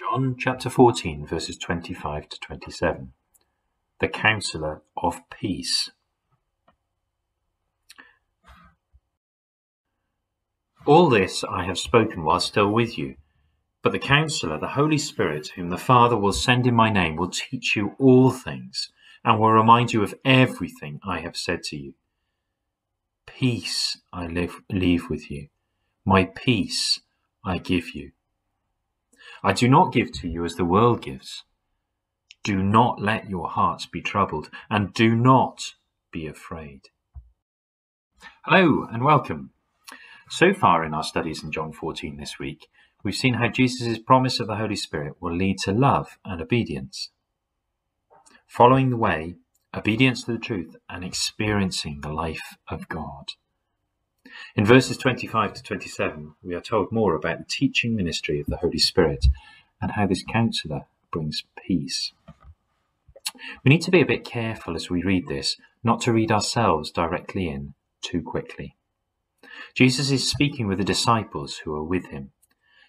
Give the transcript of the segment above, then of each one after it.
John chapter 14, verses 25 to 27. The Counselor of Peace. All this I have spoken while still with you. But the Counselor, the Holy Spirit, whom the Father will send in my name, will teach you all things and will remind you of everything I have said to you. Peace I leave with you. My peace I give you. I do not give to you as the world gives. Do not let your hearts be troubled, and do not be afraid. Hello, and welcome. So far in our studies in John 14 this week, we've seen how Jesus' promise of the Holy Spirit will lead to love and obedience. Following the way, obedience to the truth, and experiencing the life of God. In verses 25 to 27, we are told more about the teaching ministry of the Holy Spirit and how this counselor brings peace. We need to be a bit careful as we read this, not to read ourselves directly in too quickly. Jesus is speaking with the disciples who are with him.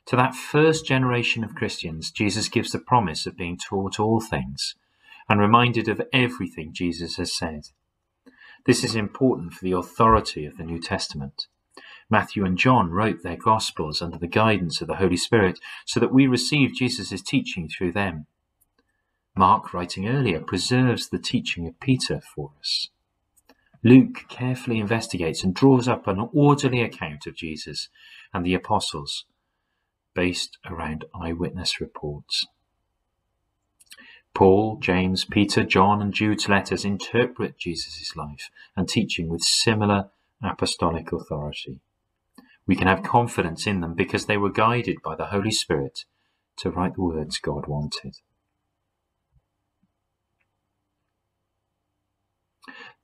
To that first generation of Christians, Jesus gives the promise of being taught all things and reminded of everything Jesus has said. This is important for the authority of the New Testament. Matthew and John wrote their Gospels under the guidance of the Holy Spirit so that we receive Jesus' teaching through them. Mark, writing earlier, preserves the teaching of Peter for us. Luke carefully investigates and draws up an orderly account of Jesus and the apostles based around eyewitness reports. Paul, James, Peter, John, and Jude's letters interpret Jesus' life and teaching with similar apostolic authority. We can have confidence in them because they were guided by the Holy Spirit to write the words God wanted.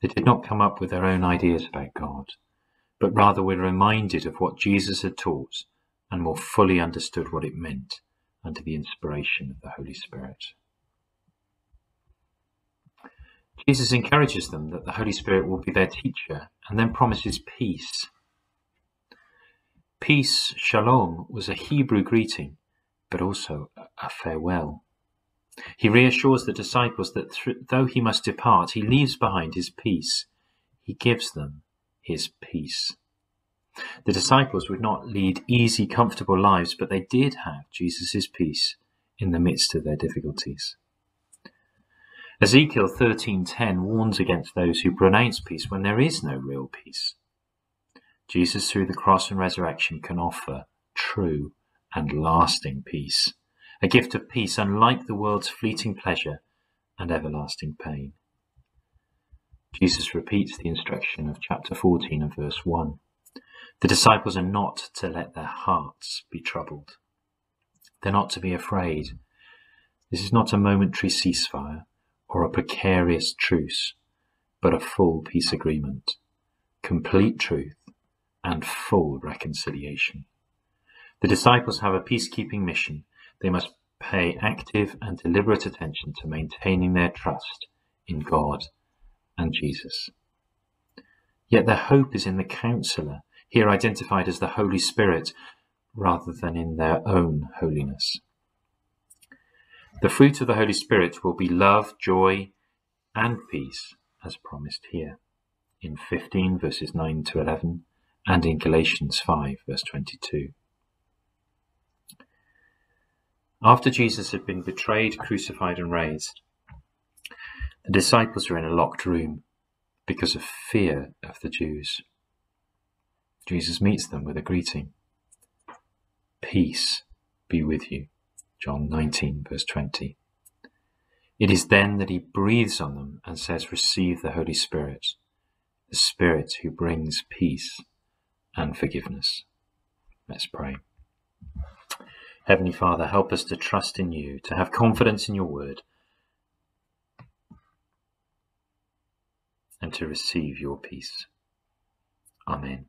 They did not come up with their own ideas about God, but rather were reminded of what Jesus had taught and more fully understood what it meant under the inspiration of the Holy Spirit. Jesus encourages them that the Holy Spirit will be their teacher and then promises peace. Peace, shalom, was a Hebrew greeting, but also a farewell. He reassures the disciples that though he must depart, he leaves behind his peace. He gives them his peace. The disciples would not lead easy, comfortable lives, but they did have Jesus' peace in the midst of their difficulties. Ezekiel 13:10 warns against those who pronounce peace when there is no real peace. Jesus through the cross and resurrection can offer true and lasting peace, a gift of peace unlike the world's fleeting pleasure and everlasting pain. Jesus repeats the instruction of chapter 14 and verse 1. The disciples are not to let their hearts be troubled. They're not to be afraid. This is not a momentary ceasefire or a precarious truce, but a full peace agreement, complete truth, and full reconciliation. The disciples have a peacekeeping mission. They must pay active and deliberate attention to maintaining their trust in God and Jesus. Yet their hope is in the counselor, here identified as the Holy Spirit, rather than in their own holiness. The fruit of the Holy Spirit will be love, joy, and peace, as promised here in 15 verses 9 to 11 and in Galatians 5 verse 22. After Jesus had been betrayed, crucified, and raised, the disciples were in a locked room because of fear of the Jews. Jesus meets them with a greeting Peace be with you. John 19, verse 20. It is then that he breathes on them and says, Receive the Holy Spirit, the Spirit who brings peace and forgiveness. Let's pray. Heavenly Father, help us to trust in you, to have confidence in your word, and to receive your peace. Amen.